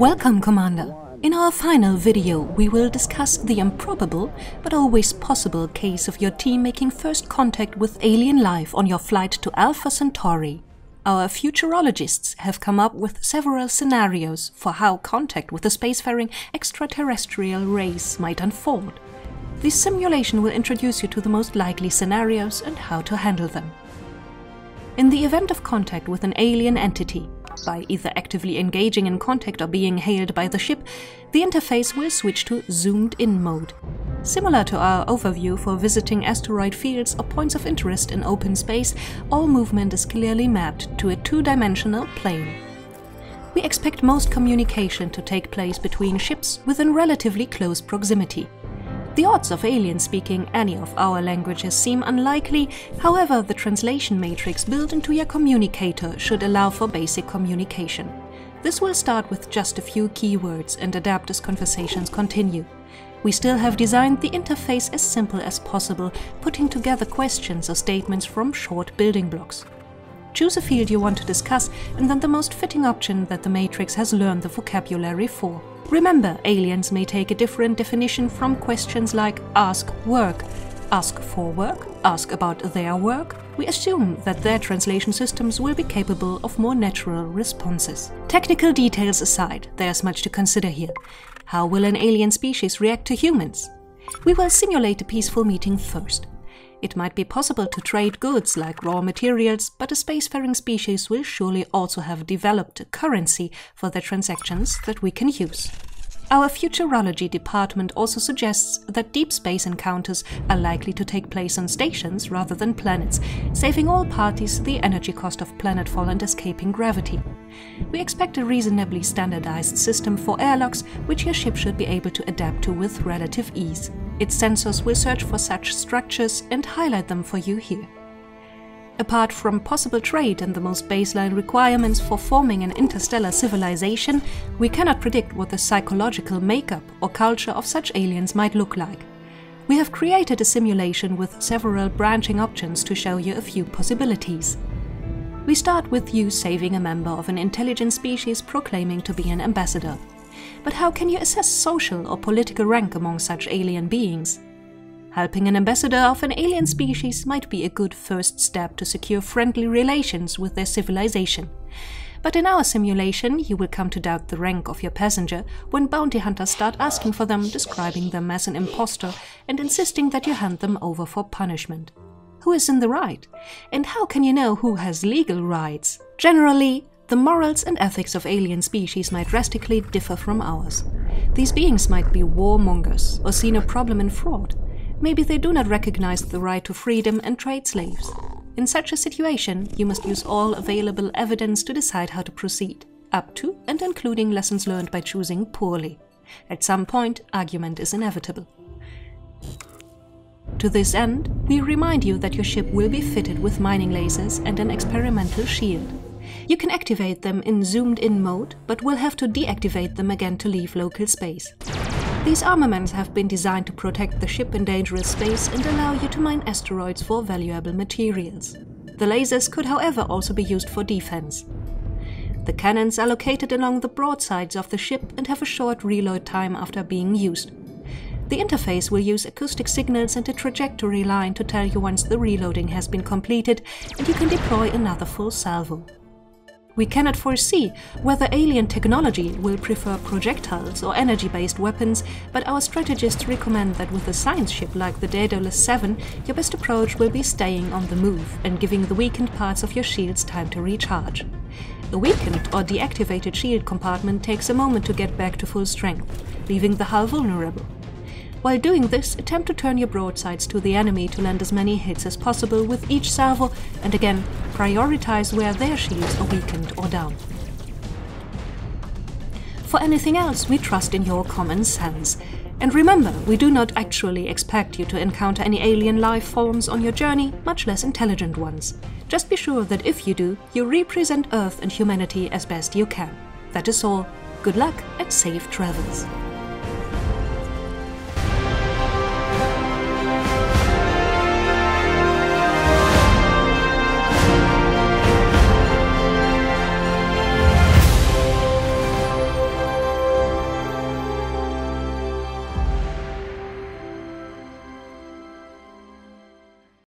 Welcome, Commander. In our final video, we will discuss the improbable, but always possible case of your team making first contact with alien life on your flight to Alpha Centauri. Our futurologists have come up with several scenarios for how contact with the spacefaring extraterrestrial race might unfold. This simulation will introduce you to the most likely scenarios and how to handle them. In the event of contact with an alien entity, by either actively engaging in contact or being hailed by the ship, the interface will switch to zoomed in mode. Similar to our overview for visiting asteroid fields or points of interest in open space, all movement is clearly mapped to a two-dimensional plane. We expect most communication to take place between ships within relatively close proximity. The odds of aliens speaking any of our languages seem unlikely, however, the translation matrix built into your communicator should allow for basic communication. This will start with just a few keywords and adapt as conversations continue. We still have designed the interface as simple as possible, putting together questions or statements from short building blocks. Choose a field you want to discuss and then the most fitting option that the matrix has learned the vocabulary for. Remember, aliens may take a different definition from questions like ask work, ask for work, ask about their work. We assume that their translation systems will be capable of more natural responses. Technical details aside, there's much to consider here. How will an alien species react to humans? We will simulate a peaceful meeting first. It might be possible to trade goods like raw materials, but a spacefaring species will surely also have developed a currency for their transactions that we can use. Our futurology department also suggests that deep space encounters are likely to take place on stations rather than planets, saving all parties the energy cost of planetfall and escaping gravity. We expect a reasonably standardized system for airlocks, which your ship should be able to adapt to with relative ease. Its sensors will search for such structures and highlight them for you here. Apart from possible trade and the most baseline requirements for forming an interstellar civilization, we cannot predict what the psychological makeup or culture of such aliens might look like. We have created a simulation with several branching options to show you a few possibilities. We start with you saving a member of an intelligent species proclaiming to be an ambassador. But how can you assess social or political rank among such alien beings? Helping an ambassador of an alien species might be a good first step to secure friendly relations with their civilization. But in our simulation, you will come to doubt the rank of your passenger when bounty hunters start asking for them, describing them as an impostor, and insisting that you hand them over for punishment. Who is in the right? And how can you know who has legal rights? Generally, the morals and ethics of alien species might drastically differ from ours. These beings might be warmongers or see no problem in fraud. Maybe they do not recognize the right to freedom and trade slaves. In such a situation, you must use all available evidence to decide how to proceed, up to and including lessons learned by choosing poorly. At some point, argument is inevitable. To this end, we remind you that your ship will be fitted with mining lasers and an experimental shield. You can activate them in zoomed-in mode, but will have to deactivate them again to leave local space. These armaments have been designed to protect the ship in dangerous space and allow you to mine asteroids for valuable materials. The lasers could however also be used for defense. The cannons are located along the broadsides of the ship and have a short reload time after being used. The interface will use acoustic signals and a trajectory line to tell you once the reloading has been completed and you can deploy another full salvo. We cannot foresee whether alien technology will prefer projectiles or energy-based weapons, but our strategists recommend that with a science ship like the Daedalus 7, your best approach will be staying on the move and giving the weakened parts of your shields time to recharge. A weakened or deactivated shield compartment takes a moment to get back to full strength, leaving the hull vulnerable. While doing this, attempt to turn your broadsides to the enemy to land as many hits as possible with each salvo, and again, prioritize where their shields are weakened or down. For anything else, we trust in your common sense. And remember, we do not actually expect you to encounter any alien life forms on your journey, much less intelligent ones. Just be sure that if you do, you represent Earth and humanity as best you can. That is all. Good luck and safe travels.